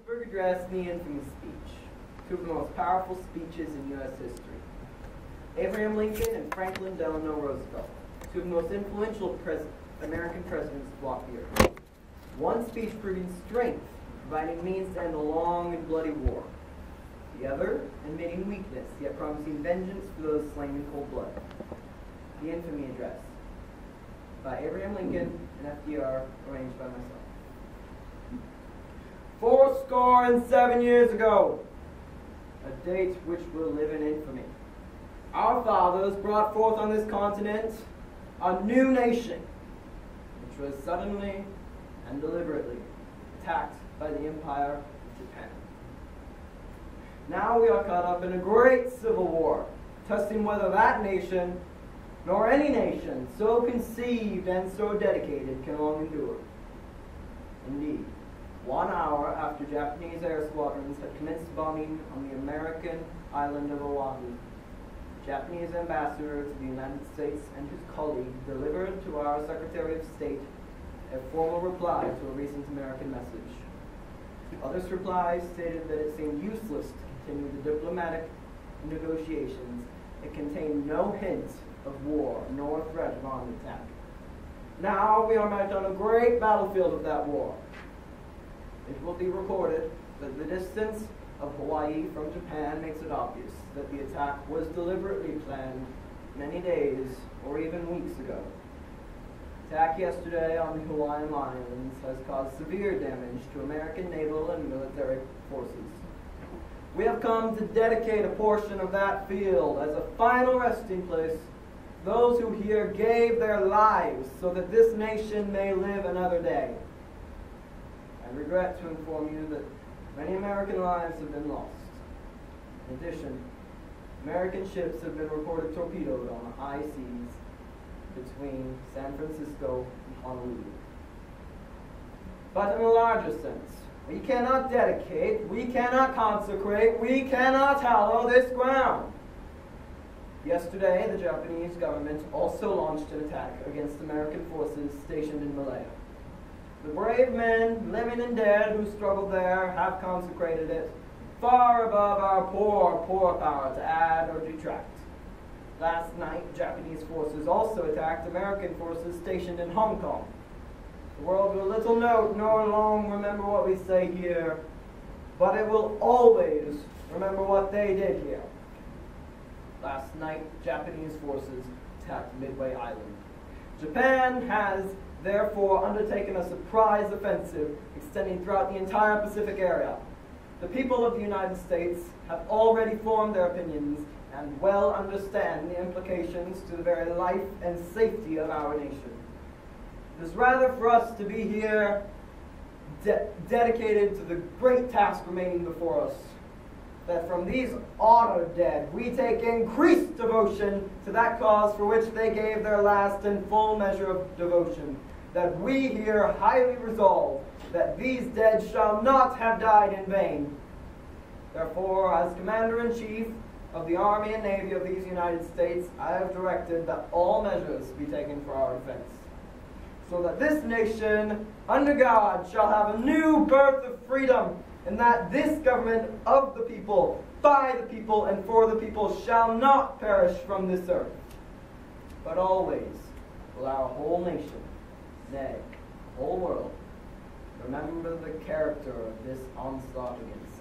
Gettysburg Address the infamous speech, two of the most powerful speeches in U.S. history. Abraham Lincoln and Franklin Delano Roosevelt, two of the most influential pres American presidents to walk the earth. One speech proving strength, providing means to end a long and bloody war. The other admitting weakness, yet promising vengeance for those slain in cold blood. The Infamy Address by Abraham Lincoln and FDR, arranged by myself. Four score and seven years ago, a date which will live in infamy. Our fathers brought forth on this continent a new nation, which was suddenly and deliberately attacked by the Empire of Japan. Now we are caught up in a great civil war, testing whether that nation, nor any nation so conceived and so dedicated, can long endure. Indeed, one hour after Japanese air squadrons had commenced bombing on the American island of Oahu. Japanese ambassador to the United States and his colleague delivered to our Secretary of State a formal reply to a recent American message. Others' replies stated that it seemed useless to continue the diplomatic negotiations. It contained no hint of war nor threat of armed attack. Now we are met on a great battlefield of that war. It will be recorded that the distance of Hawaii from Japan makes it obvious that the attack was deliberately planned many days or even weeks ago. Attack yesterday on the Hawaiian Islands has caused severe damage to American naval and military forces. We have come to dedicate a portion of that field as a final resting place. Those who here gave their lives so that this nation may live another day. I regret to inform you that many American lives have been lost. In addition, American ships have been reported torpedoed on the high seas between San Francisco and Honolulu. But in a larger sense, we cannot dedicate, we cannot consecrate, we cannot hallow this ground. Yesterday, the Japanese government also launched an attack against American forces stationed in Malaya. The brave men, living and dead, who struggled there have consecrated it, far above our poor, poor power to add or detract. Last night, Japanese forces also attacked American forces stationed in Hong Kong. The world will little note nor long remember what we say here, but it will always remember what they did here. Last night, Japanese forces attacked Midway Island. Japan has therefore undertaken a surprise offensive extending throughout the entire Pacific area. The people of the United States have already formed their opinions and well understand the implications to the very life and safety of our nation. It is rather for us to be here de dedicated to the great task remaining before us, that from these honored dead we take increased devotion to that cause for which they gave their last and full measure of devotion, that we here highly resolve that these dead shall not have died in vain. Therefore, as Commander-in-Chief of the Army and Navy of these United States, I have directed that all measures be taken for our defense, so that this nation, under God, shall have a new birth of freedom, and that this government of the people, by the people, and for the people shall not perish from this earth, but always will our whole nation, nay, whole world, remember the character of this onslaught against.